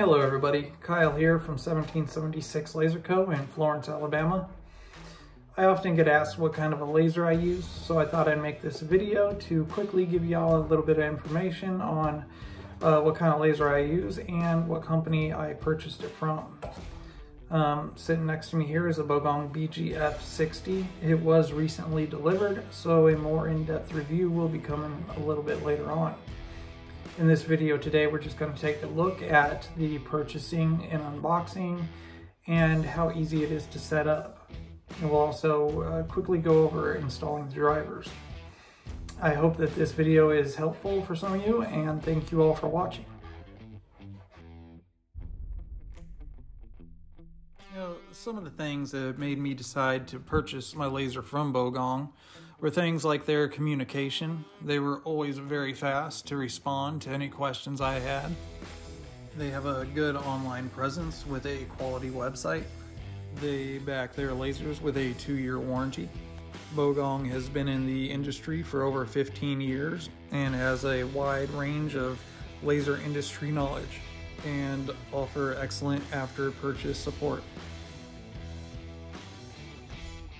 Hello everybody, Kyle here from 1776 Laser Co. in Florence, Alabama. I often get asked what kind of a laser I use, so I thought I'd make this video to quickly give y'all a little bit of information on uh, what kind of laser I use and what company I purchased it from. Um, sitting next to me here is a Bogong BGF60. It was recently delivered, so a more in-depth review will be coming a little bit later on. In this video today, we're just going to take a look at the purchasing and unboxing and how easy it is to set up. And we'll also uh, quickly go over installing the drivers. I hope that this video is helpful for some of you and thank you all for watching. You know, some of the things that made me decide to purchase my laser from Bogong were things like their communication. They were always very fast to respond to any questions I had. They have a good online presence with a quality website. They back their lasers with a two-year warranty. Bogong has been in the industry for over 15 years and has a wide range of laser industry knowledge and offer excellent after purchase support.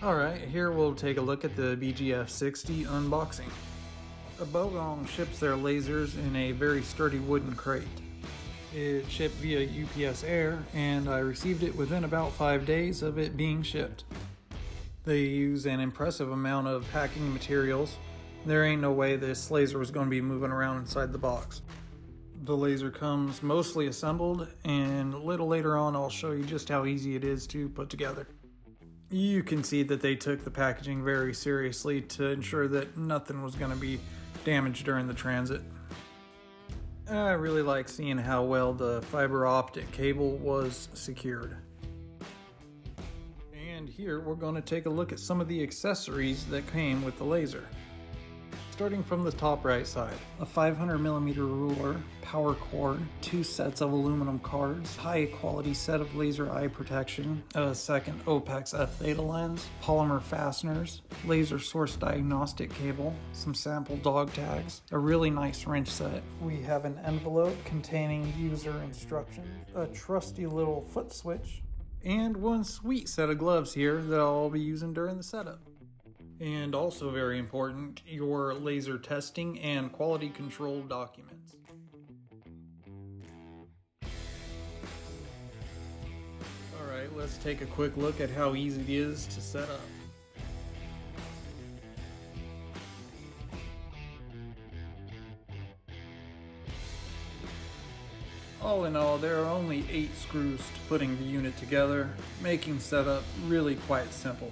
Alright, here we'll take a look at the BGF-60 unboxing. A Bogong ships their lasers in a very sturdy wooden crate. It shipped via UPS Air, and I received it within about five days of it being shipped. They use an impressive amount of packing materials. There ain't no way this laser was going to be moving around inside the box. The laser comes mostly assembled, and a little later on I'll show you just how easy it is to put together you can see that they took the packaging very seriously to ensure that nothing was going to be damaged during the transit. I really like seeing how well the fiber optic cable was secured. And here we're going to take a look at some of the accessories that came with the laser starting from the top right side. A 500 millimeter ruler, power cord, two sets of aluminum cards, high quality set of laser eye protection, a second OPEX F theta lens, polymer fasteners, laser source diagnostic cable, some sample dog tags, a really nice wrench set. We have an envelope containing user instructions, a trusty little foot switch, and one sweet set of gloves here that I'll be using during the setup. And also very important, your laser testing and quality control documents. Alright, let's take a quick look at how easy it is to set up. All in all, there are only 8 screws to putting the unit together, making setup really quite simple.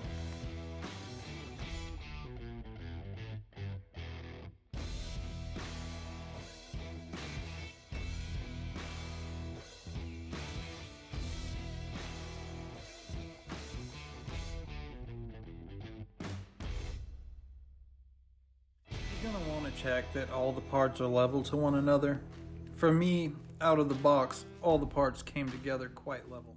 Check that all the parts are level to one another. For me, out of the box, all the parts came together quite level.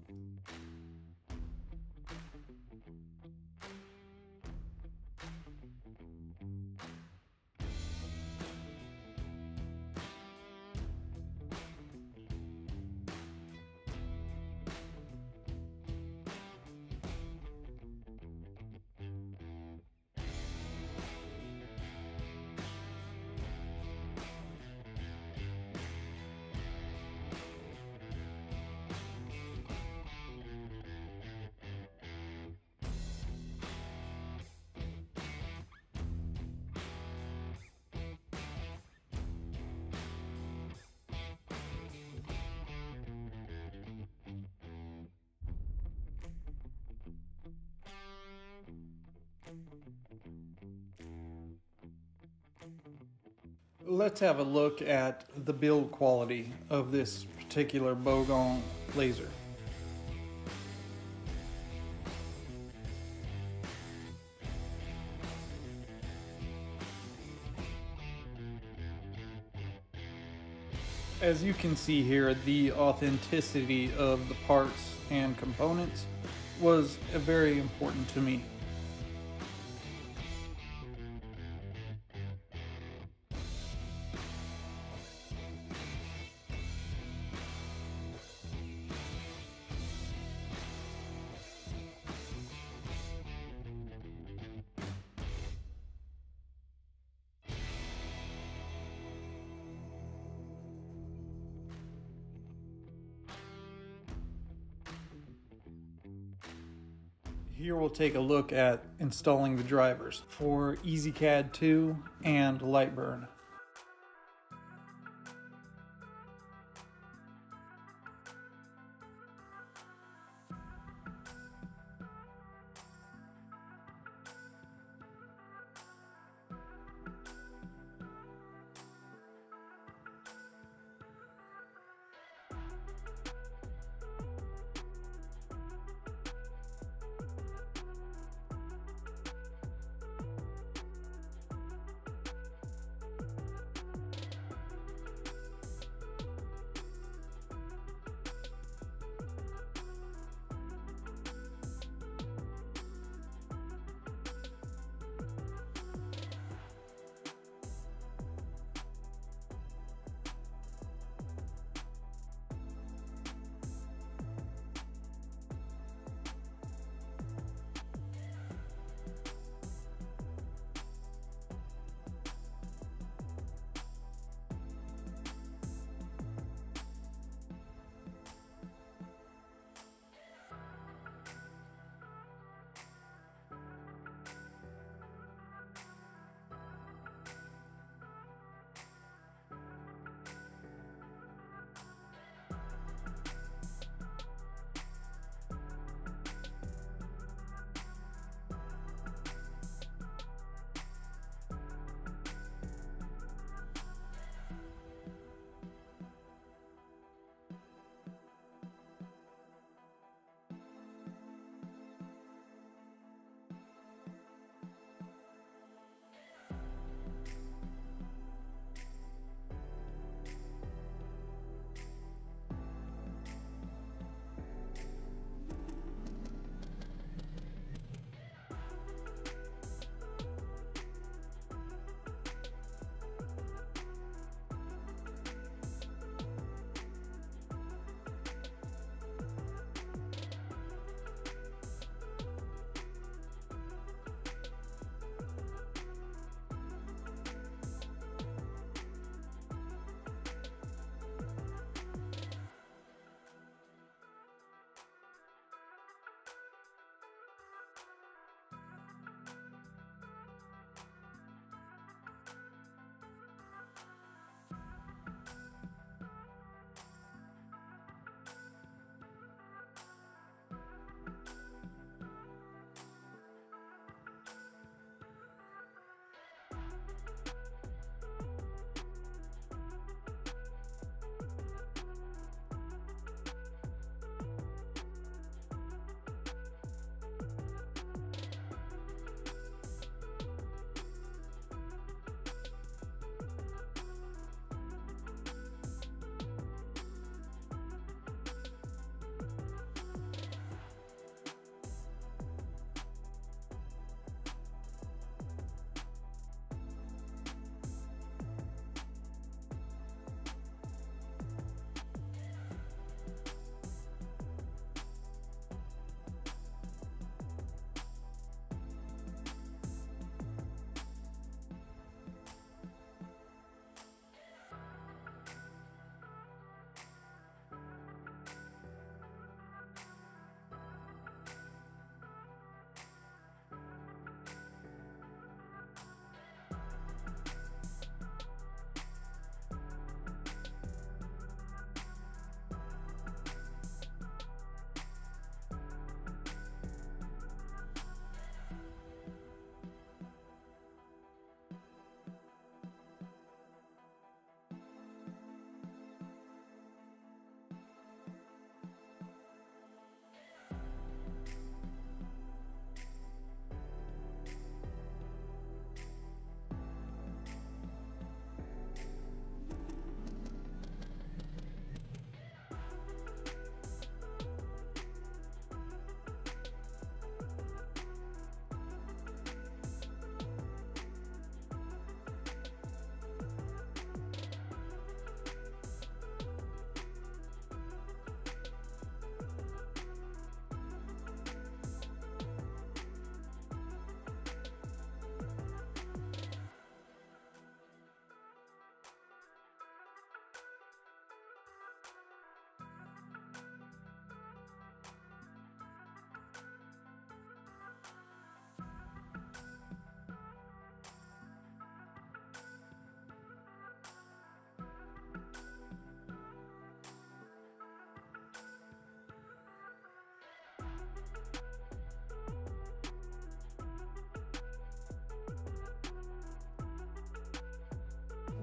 Let's have a look at the build quality of this particular Bogong laser. As you can see here, the authenticity of the parts and components was very important to me. Here we'll take a look at installing the drivers for EzCad 2 and Lightburn.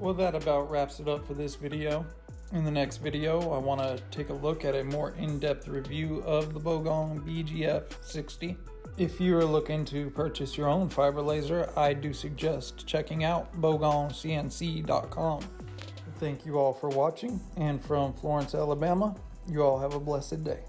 Well, that about wraps it up for this video. In the next video, I want to take a look at a more in-depth review of the Bogong BGF60. If you are looking to purchase your own fiber laser, I do suggest checking out bogongcnc.com. Thank you all for watching, and from Florence, Alabama, you all have a blessed day.